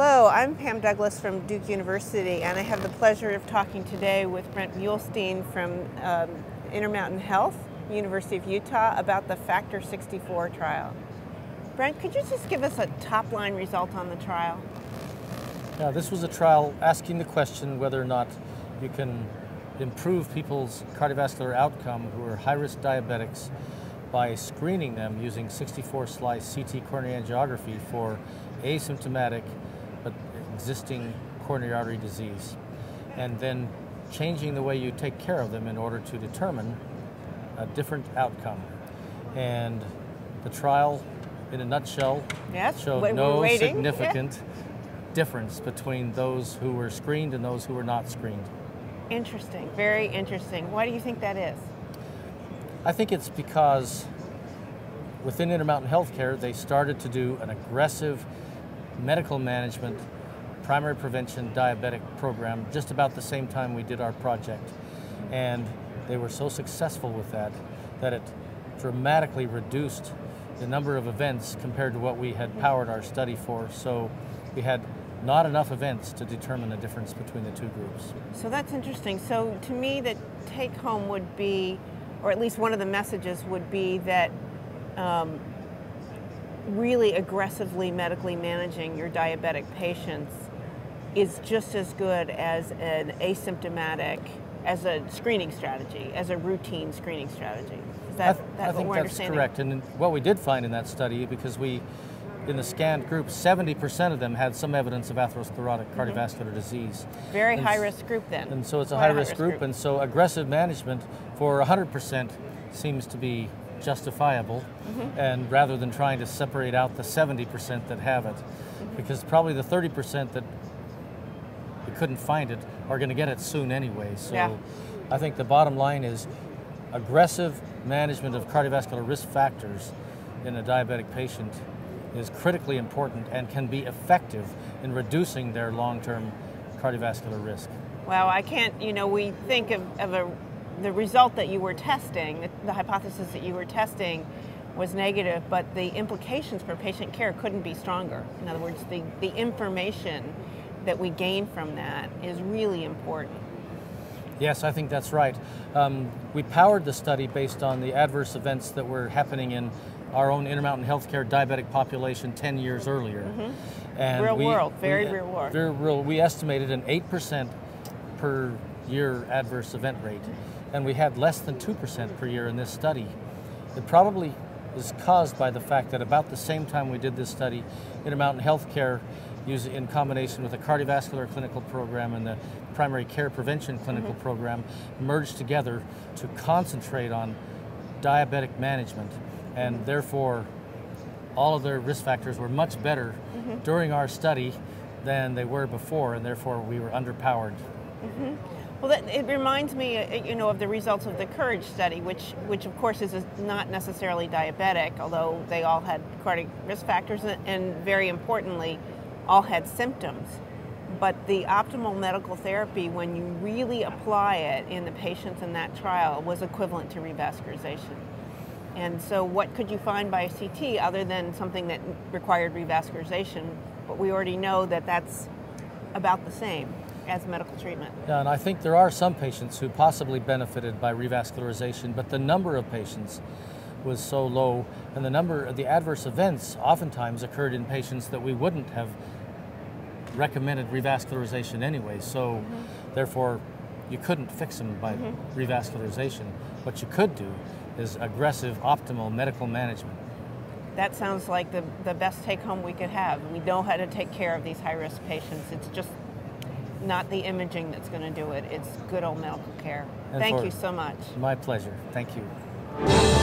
Hello, I'm Pam Douglas from Duke University, and I have the pleasure of talking today with Brent Muhlestein from um, Intermountain Health, University of Utah, about the Factor 64 trial. Brent, could you just give us a top line result on the trial? Yeah, this was a trial asking the question whether or not you can improve people's cardiovascular outcome who are high risk diabetics by screening them using 64 slice CT coronary angiography for asymptomatic existing coronary artery disease, and then changing the way you take care of them in order to determine a different outcome. And the trial, in a nutshell, yes, showed no significant yeah. difference between those who were screened and those who were not screened. Interesting, very interesting. Why do you think that is? I think it's because within Intermountain Healthcare, they started to do an aggressive medical management, primary prevention diabetic program just about the same time we did our project. And they were so successful with that that it dramatically reduced the number of events compared to what we had powered our study for. So we had not enough events to determine the difference between the two groups. So that's interesting. So to me, the take home would be, or at least one of the messages would be that um, really aggressively medically managing your diabetic patients is just as good as an asymptomatic, as a screening strategy, as a routine screening strategy. Is that, I, th- that I think that's correct. And what we did find in that study, because we, in the scanned group, 70% of them had some evidence of atherosclerotic mm-hmm. cardiovascular disease. Very and high risk group then. And so it's a high, high risk, risk group, group, and so aggressive management for 100% seems to be justifiable, mm-hmm. and rather than trying to separate out the 70% that have it, mm-hmm. because probably the 30% that we couldn't find it are going to get it soon anyway. So yeah. I think the bottom line is aggressive management of cardiovascular risk factors in a diabetic patient is critically important and can be effective in reducing their long-term cardiovascular risk. Well, I can't, you know, we think of, of a the result that you were testing, the, the hypothesis that you were testing was negative, but the implications for patient care couldn't be stronger. In other words, the, the information that we gain from that is really important. Yes, I think that's right. Um, we powered the study based on the adverse events that were happening in our own Intermountain Healthcare diabetic population 10 years earlier. Mm-hmm. And real we, world, very we, real world. Very real. We estimated an 8% per year adverse event rate and we had less than 2% per year in this study. It probably is caused by the fact that about the same time we did this study, Intermountain Healthcare, in combination with the cardiovascular clinical program and the primary care prevention clinical mm-hmm. program, merged together to concentrate on diabetic management, and mm-hmm. therefore all of their risk factors were much better mm-hmm. during our study than they were before, and therefore we were underpowered. Mm-hmm. Well, that, it reminds me, uh, you know, of the results of the Courage study, which, which of course is not necessarily diabetic, although they all had cardiac risk factors, and very importantly, all had symptoms. But the optimal medical therapy, when you really apply it in the patients in that trial, was equivalent to revascularization. And so, what could you find by CT other than something that required revascularization? But we already know that that's about the same as medical treatment. Yeah, and I think there are some patients who possibly benefited by revascularization, but the number of patients was so low, and the number of the adverse events oftentimes occurred in patients that we wouldn't have recommended revascularization anyway. So, mm-hmm. therefore, you couldn't fix them by mm-hmm. revascularization. What you could do is aggressive, optimal medical management. That sounds like the, the best take home we could have. We know how to take care of these high risk patients. It's just not the imaging that's going to do it. It's good old medical care. And Thank you so much. My pleasure. Thank you.